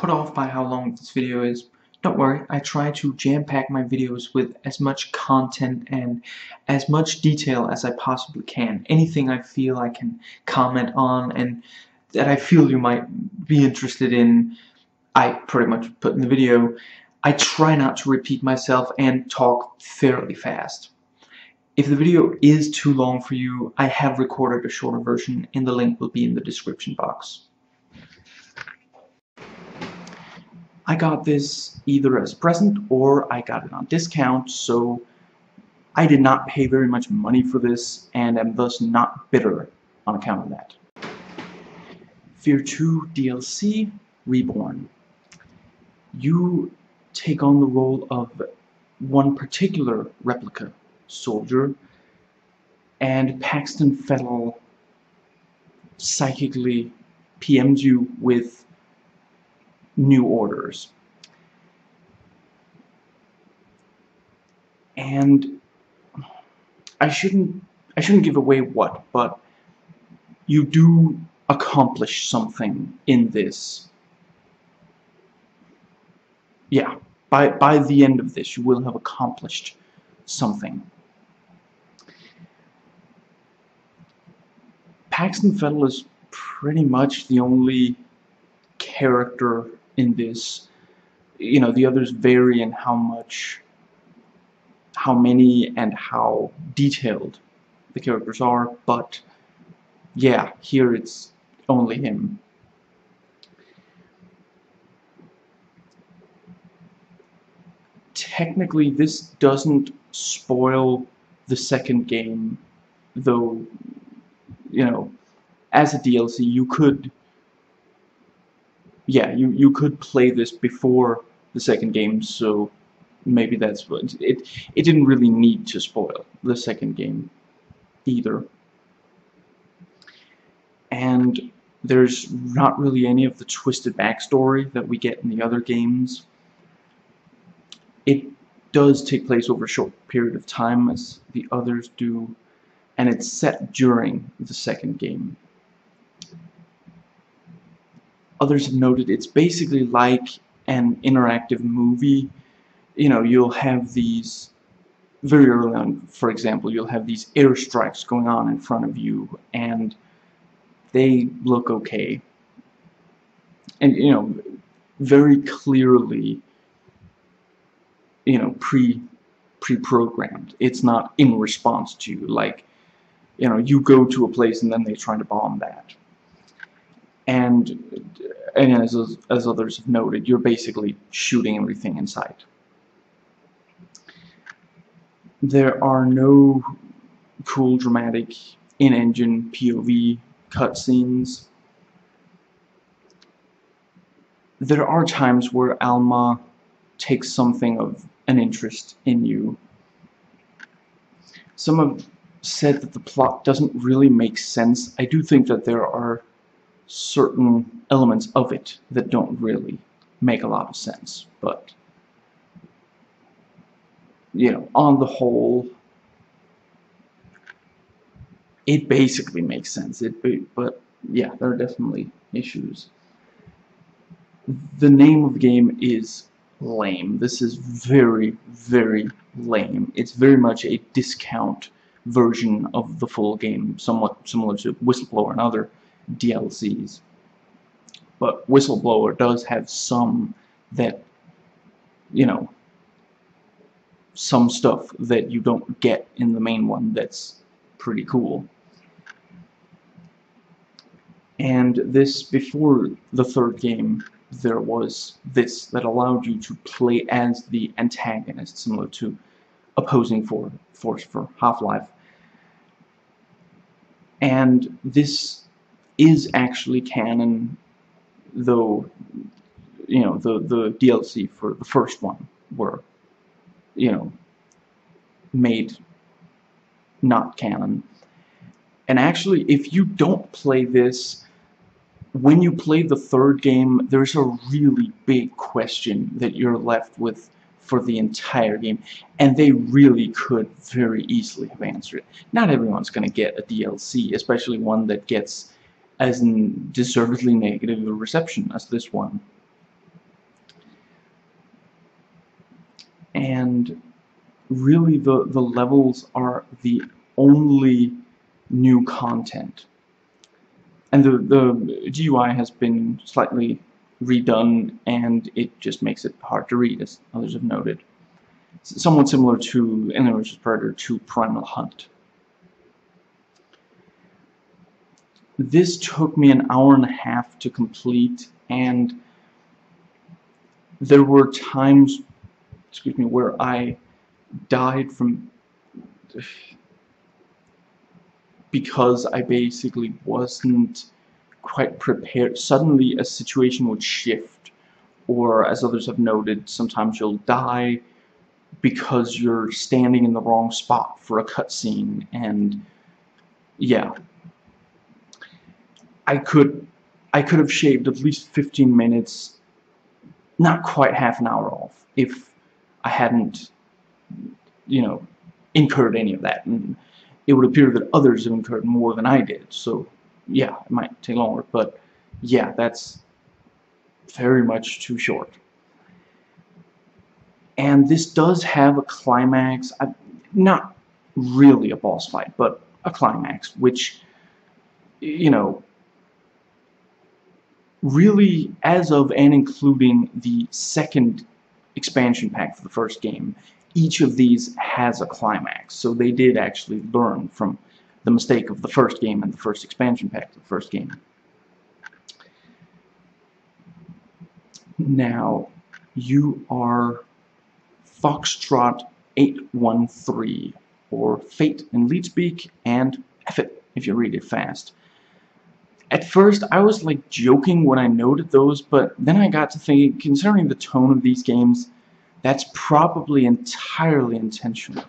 put off by how long this video is, don't worry, I try to jam-pack my videos with as much content and as much detail as I possibly can. Anything I feel I can comment on and that I feel you might be interested in, I pretty much put in the video. I try not to repeat myself and talk fairly fast. If the video is too long for you, I have recorded a shorter version and the link will be in the description box. I got this either as a present or I got it on discount, so I did not pay very much money for this and am thus not bitter on account of that. Fear 2 DLC Reborn. You take on the role of one particular replica soldier and Paxton Fettel psychically PMs you with new orders. And I shouldn't I shouldn't give away what, but you do accomplish something in this. Yeah, by by the end of this you will have accomplished something. Paxton Fettel is pretty much the only character in this. You know, the others vary in how much, how many and how detailed the characters are, but yeah, here it's only him. Technically, this doesn't spoil the second game, though, you know, as a DLC, you could yeah, you, you could play this before the second game, so maybe that's what it it didn't really need to spoil the second game either. And there's not really any of the twisted backstory that we get in the other games. It does take place over a short period of time as the others do, and it's set during the second game others have noted it's basically like an interactive movie. You know, you'll have these very early on, for example, you'll have these airstrikes going on in front of you, and they look okay. And, you know, very clearly, you know, pre pre-programmed. It's not in response to you, like, you know, you go to a place and then they try to bomb that. And and as, as others have noted, you're basically shooting everything in sight. There are no cool, dramatic, in-engine POV cutscenes. There are times where Alma takes something of an interest in you. Some have said that the plot doesn't really make sense. I do think that there are certain elements of it that don't really make a lot of sense. But, you know, on the whole, it basically makes sense. It, But, yeah, there are definitely issues. The name of the game is lame. This is very, very lame. It's very much a discount version of the full game, somewhat similar to Whistleblower and other DLCs. But Whistleblower does have some that, you know, some stuff that you don't get in the main one that's pretty cool. And this, before the third game, there was this that allowed you to play as the antagonist, similar to opposing for, force for Half-Life. And this is actually canon, though, you know, the, the DLC for the first one were, you know, made not canon. And actually, if you don't play this, when you play the third game, there's a really big question that you're left with for the entire game, and they really could very easily have answered it. Not everyone's going to get a DLC, especially one that gets as deservedly negative a reception as this one. And really the, the levels are the only new content. And the, the GUI has been slightly redone and it just makes it hard to read as others have noted. It's somewhat similar to Alien vs. Predator 2 Primal Hunt. This took me an hour and a half to complete and there were times excuse me where I died from because I basically wasn't quite prepared. Suddenly a situation would shift, or as others have noted, sometimes you'll die because you're standing in the wrong spot for a cutscene, and yeah. I could I could have shaved at least 15 minutes, not quite half an hour off, if I hadn't, you know, incurred any of that. And it would appear that others have incurred more than I did. So, yeah, it might take longer. But, yeah, that's very much too short. And this does have a climax. Not really a boss fight, but a climax, which, you know, really, as of and including the second expansion pack for the first game, each of these has a climax. So they did actually learn from the mistake of the first game and the first expansion pack of the first game. Now, you are Foxtrot 813, or Fate in Leetspeak, and Effet if you read it fast. At first, I was like joking when I noted those, but then I got to thinking, considering the tone of these games, that's probably entirely intentional.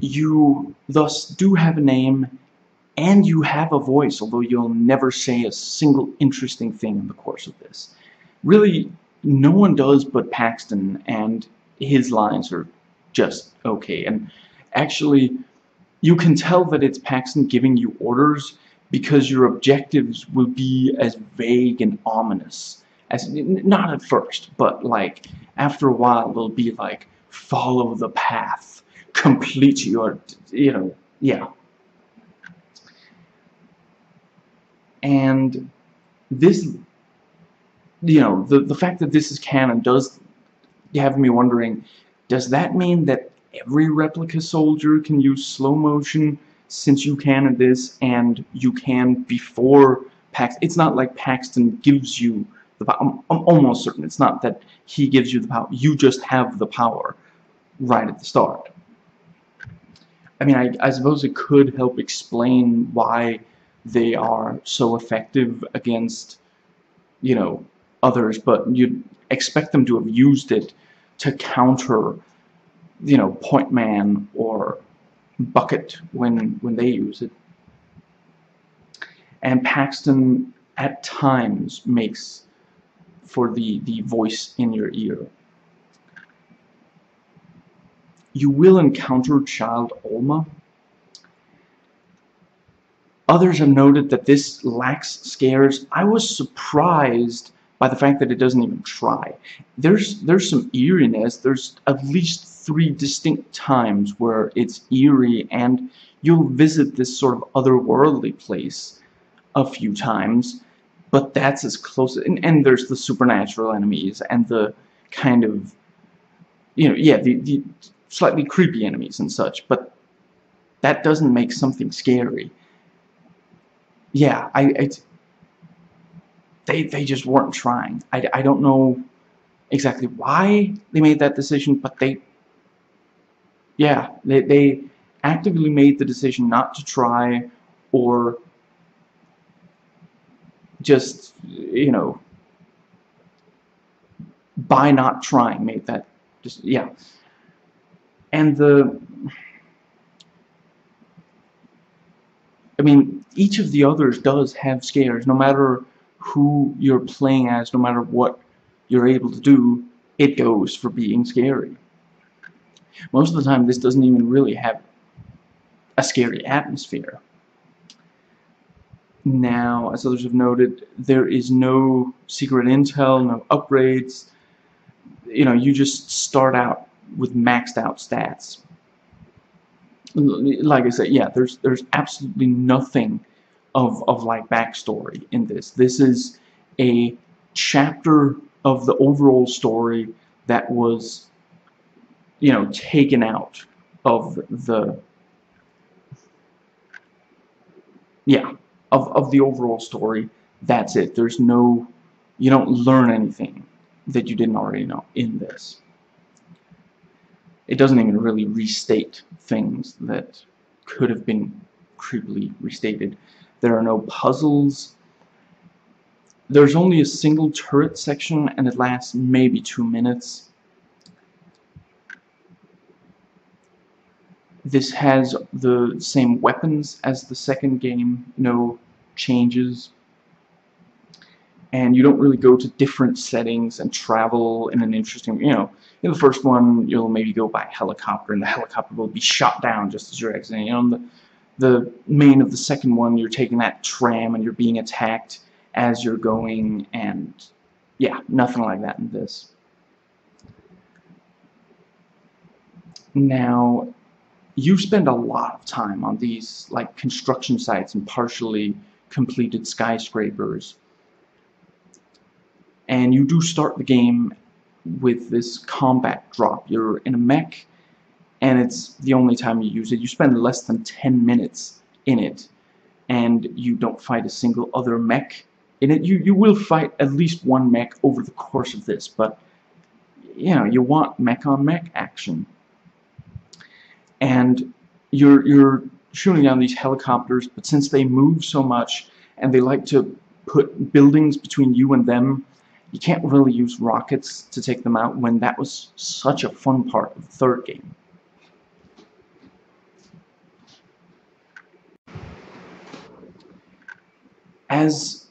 You thus do have a name, and you have a voice, although you'll never say a single interesting thing in the course of this. Really, no one does but Paxton, and his lines are just okay. And actually, you can tell that it's Paxton giving you orders because your objectives will be as vague and ominous as not at first, but like after a while they'll be like follow the path, complete your, you know, yeah. And this, you know, the the fact that this is canon does have me wondering, does that mean that every replica soldier can use slow motion? since you can in this and you can before Paxton. It's not like Paxton gives you the power. I'm, I'm almost certain it's not that he gives you the power. You just have the power right at the start. I mean, I, I suppose it could help explain why they are so effective against, you know, others, but you'd expect them to have used it to counter, you know, Point Man or Becket when when they use it. And Paxton at times makes for the the voice in your ear. You will encounter Child Alma. Others have noted that this lacks scares. I was surprised by the fact that it doesn't even try. There's there's some eeriness. There's at least three distinct times where it's eerie and you'll visit this sort of otherworldly place a few times but that's as close and, and there's the supernatural enemies and the kind of you know yeah the, the slightly creepy enemies and such but that doesn't make something scary yeah I, I they, they just weren't trying I, I don't know exactly why they made that decision but they yeah, they, they actively made the decision not to try or just, you know, by not trying made that, just, yeah. And the, I mean, each of the others does have scares, no matter who you're playing as, no matter what you're able to do, it goes for being scary. Most of the time this doesn't even really have a scary atmosphere. Now, as others have noted, there is no secret intel, no upgrades. You know, you just start out with maxed out stats. Like I said, yeah, there's there's absolutely nothing of of like backstory in this. This is a chapter of the overall story that was you know taken out of the yeah of, of the overall story. That's it. There's no you don't learn anything that you didn't already know in this. It doesn't even really restate things that could have been creepily restated there are no puzzles there's only a single turret section and it lasts maybe two minutes This has the same weapons as the second game, no changes. And you don't really go to different settings and travel in an interesting, you know, in the first one you'll maybe go by helicopter and the helicopter will be shot down just as you're exiting. You know, the, the main of the second one you're taking that tram and you're being attacked as you're going and yeah, nothing like that in this. Now, you spend a lot of time on these like construction sites and partially completed skyscrapers and you do start the game with this combat drop you're in a mech and it's the only time you use it. You spend less than 10 minutes in it and you don't fight a single other mech in it. You you will fight at least one mech over the course of this but you know you want mech on mech action. And you're you're shooting down these helicopters but since they move so much and they like to put buildings between you and them you can't really use rockets to take them out when that was such a fun part of the third game as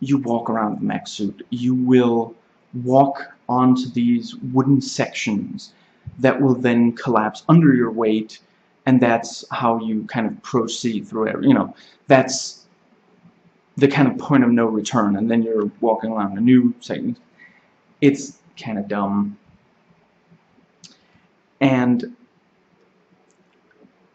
you walk around the mech suit you will walk onto these wooden sections that will then collapse under your weight and that's how you kind of proceed through it. You know, that's the kind of point of no return and then you're walking around a new segment. It's kind of dumb. And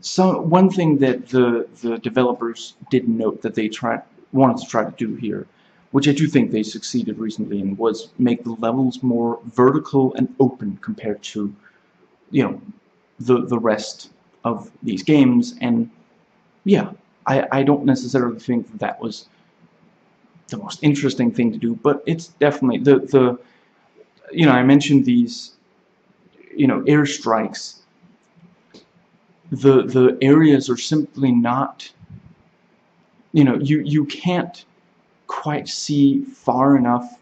so one thing that the the developers did note that they tried wanted to try to do here which I do think they succeeded recently in was make the levels more vertical and open compared to you know the the rest of these games. And yeah I, I don't necessarily think that, that was the most interesting thing to do but it's definitely the the you know I mentioned these you know airstrikes. The the areas are simply not you know you you can't quite see far enough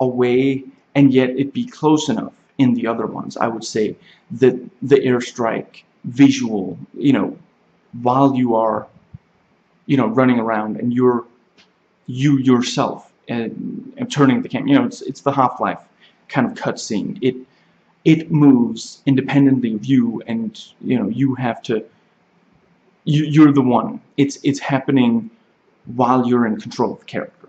away and yet it be close enough in the other ones. I would say that the airstrike visual, you know, while you are, you know, running around and you're you yourself and, and turning the camera, you know, it's it's the Half-Life kind of cutscene. It it moves independently of you, and you know you have to. You, you're the one. It's it's happening while you're in control of the character.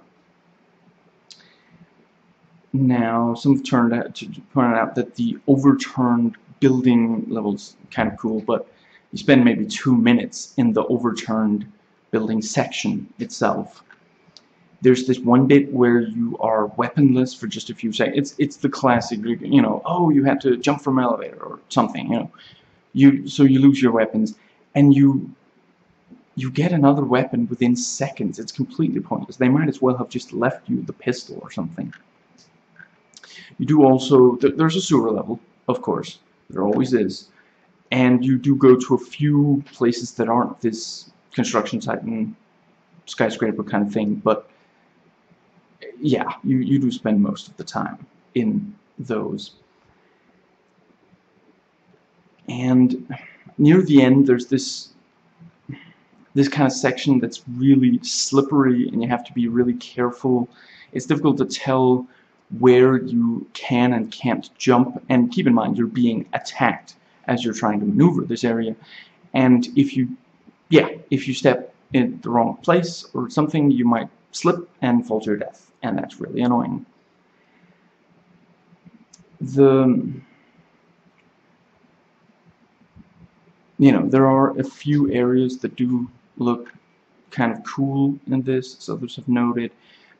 Now, some have turned out to point out that the overturned building level's kind of cool, but you spend maybe two minutes in the overturned building section itself. There's this one bit where you are weaponless for just a few seconds. It's it's the classic, you know, oh, you had to jump from an elevator or something, you know. You so you lose your weapons, and you you get another weapon within seconds. It's completely pointless. They might as well have just left you the pistol or something. You do also, th there's a sewer level, of course, there always is, and you do go to a few places that aren't this construction site and skyscraper kind of thing, but yeah, you, you do spend most of the time in those. And near the end, there's this this kind of section that's really slippery and you have to be really careful. It's difficult to tell where you can and can't jump and keep in mind you're being attacked as you're trying to maneuver this area and if you yeah if you step in the wrong place or something, you might slip and fall to your death, and that's really annoying. The you know, there are a few areas that do look kind of cool in this, as others have noted,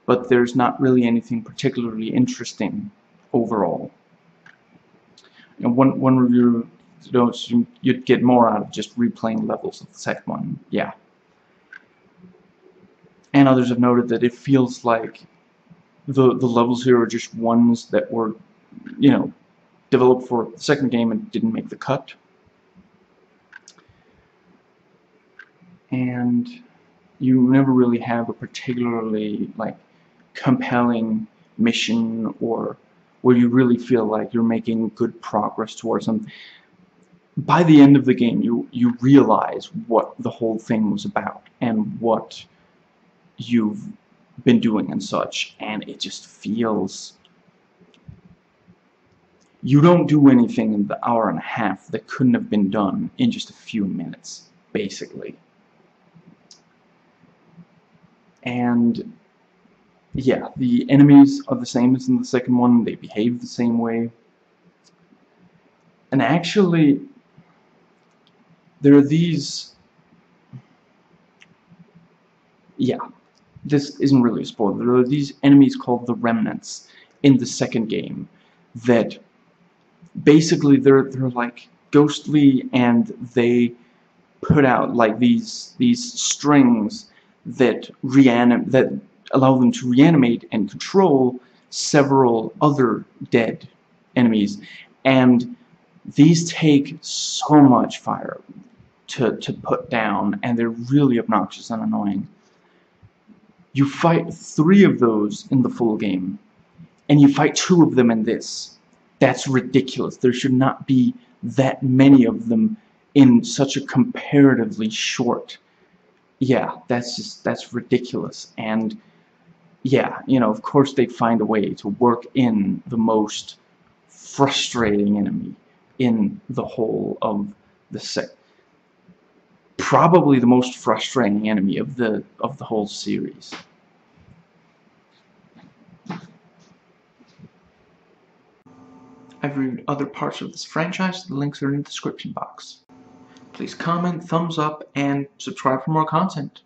but there's not really anything particularly interesting overall. And one, one review notes you, would get more out of just replaying levels of the second one, yeah. And others have noted that it feels like the, the levels here are just ones that were, you know, developed for the second game and didn't make the cut. And you never really have a particularly like compelling mission or where you really feel like you're making good progress towards them. by the end of the game you you realize what the whole thing was about and what you've been doing and such and it just feels you don't do anything in the hour and a half that couldn't have been done in just a few minutes basically and yeah, the enemies are the same as in the second one, they behave the same way. And actually, there are these... Yeah, this isn't really a spoiler. There are these enemies called the Remnants in the second game that basically they're, they're like ghostly and they put out like these these strings that reanim that allow them to reanimate and control several other dead enemies. And these take so much fire to, to put down and they're really obnoxious and annoying. You fight three of those in the full game and you fight two of them in this. That's ridiculous. There should not be that many of them in such a comparatively short yeah, that's just, that's ridiculous. And yeah, you know, of course they'd find a way to work in the most frustrating enemy in the whole of the set. Probably the most frustrating enemy of the of the whole series. I've reviewed other parts of this franchise, the links are in the description box. Please comment, thumbs up, and subscribe for more content.